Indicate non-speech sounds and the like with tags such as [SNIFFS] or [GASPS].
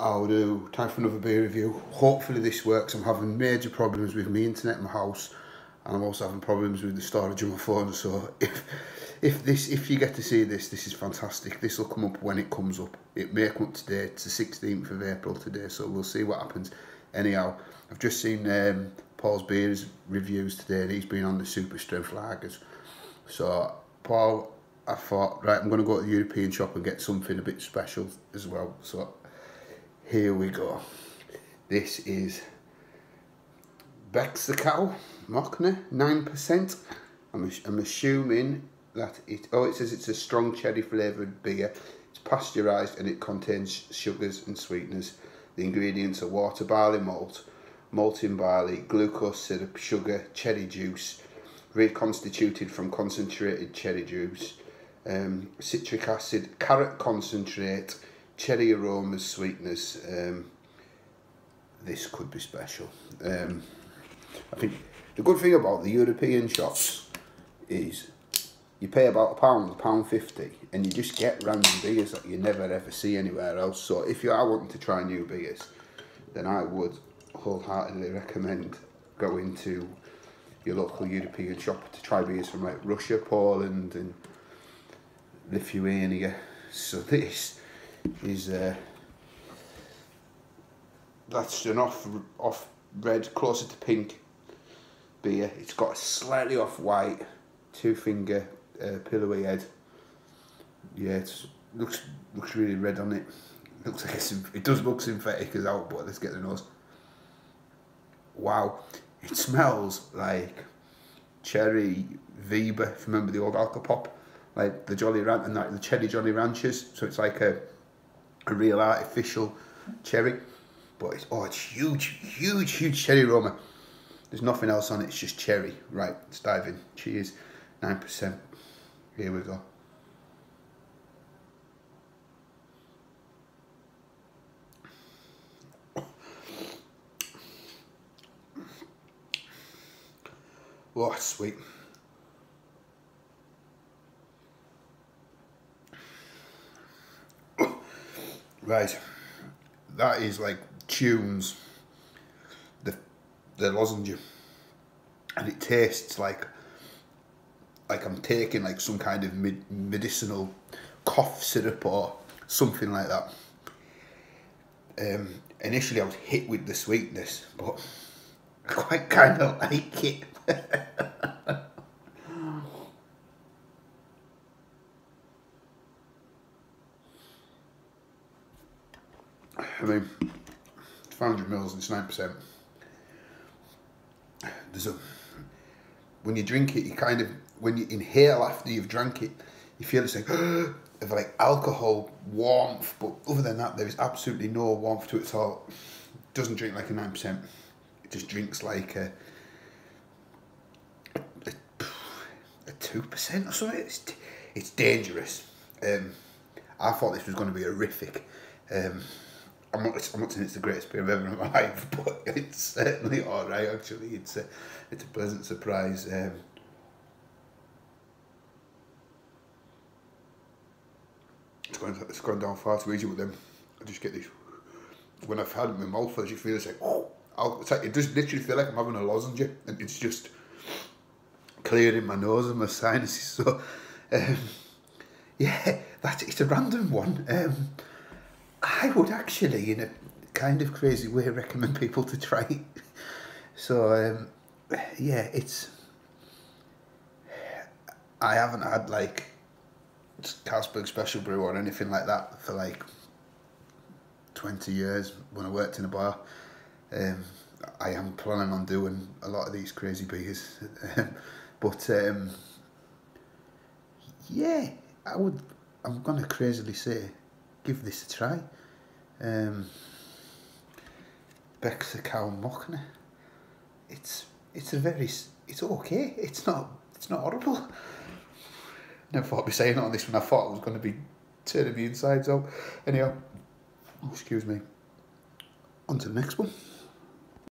I'll do time for another beer review. Hopefully this works. I'm having major problems with my internet in my house and I'm also having problems with the storage of my phone. So if if this if you get to see this, this is fantastic. This will come up when it comes up. It may come up today. It's the 16th of April today, so we'll see what happens. Anyhow, I've just seen um, Paul's beers reviews today, and he's been on the super strength lagers. So Paul, I thought right, I'm going to go to the European shop and get something a bit special as well. So here we go. This is Cow, Mockner, 9%. I'm, I'm assuming that it, oh, it says it's a strong cherry flavoured beer. It's pasteurised and it contains sugars and sweeteners. The ingredients are water, barley malt, malting barley, glucose syrup, sugar, cherry juice, reconstituted from concentrated cherry juice, um, citric acid, carrot concentrate, cherry aromas, sweetness. Um, this could be special. Um, I think the good thing about the European shops is you pay about a pound, a pound fifty, and you just get random beers that you never ever see anywhere else. So if you are wanting to try new beers, then I would wholeheartedly recommend going to your local European shop to try beers from like Russia, Poland, and Lithuania. So [LAUGHS] this is uh, that's an off off red, closer to pink beer. It's got a slightly off white, two finger uh, pillowy head. Yeah, it looks looks really red on it. Looks like it's, it does look synthetic as out, but let's get the nose. Wow, it smells like cherry Weber. If you remember the old Alcopop, like the Jolly Ran and the cherry Jolly Ranchers. So it's like a a real artificial cherry, but it's oh, it's huge, huge, huge cherry aroma. There's nothing else on it. It's just cherry. Right, let's dive in. Cheers. Nine percent. Here we go. Oh, sweet. Right, that is like tunes the the lozenge, and it tastes like like I'm taking like some kind of medicinal cough syrup or something like that. Um, initially, I was hit with the sweetness, but [LAUGHS] I quite kind of like it. I mean, 500 mils and it's 9%. There's a, when you drink it, you kind of, when you inhale after you've drank it, you feel it's like, [GASPS] of like alcohol warmth, but other than that, there is absolutely no warmth to it at all. It doesn't drink like a 9%. It just drinks like a, a, a 2% or something. It's, it's dangerous. Um, I thought this was going to be horrific. Um, I'm not, I'm not saying it's the greatest beer I've ever in my [LAUGHS] life, but it's certainly all right. Actually, it's a, it's a pleasant surprise. Um, it's going, it's going down far too easy with them. I just get this when I've had it in my mouth. I just feel it's like [SNIFFS] oh, it's like, it does literally feel like I'm having a lozenge, and it's just clearing my nose and my [LAUGHS] sinuses. So, um, yeah, that's it's a random one. Um, I would actually, in a kind of crazy way, recommend people to try it. So, um, yeah, it's. I haven't had like Carlsberg Special Brew or anything like that for like 20 years when I worked in a bar. Um, I am planning on doing a lot of these crazy beers. [LAUGHS] but um, yeah, I would, I'm going to crazily say give this a try. Um, Beck's a cow Mockner. It's it's a very it's okay. It's not it's not horrible. Never thought I'd be saying on this one. I thought I was going to be turning the insides out. Anyhow, excuse me. On to the next one.